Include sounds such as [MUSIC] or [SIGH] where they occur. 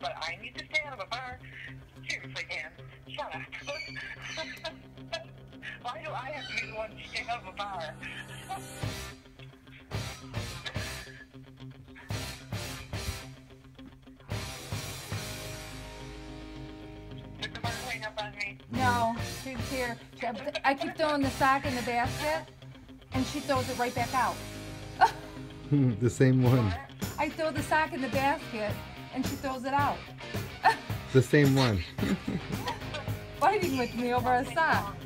but I need to stay out of the bar. Seriously, Dan, shut up. [LAUGHS] Why do I have to be the one to stay out of the bar? [LAUGHS] Did the bar hang up on me? No, she's here. I keep throwing the sock in the basket, and she throws it right back out. [LAUGHS] the same one. I throw the sock in the basket, and she throws it out. The same one. [LAUGHS] Fighting with me over a sock.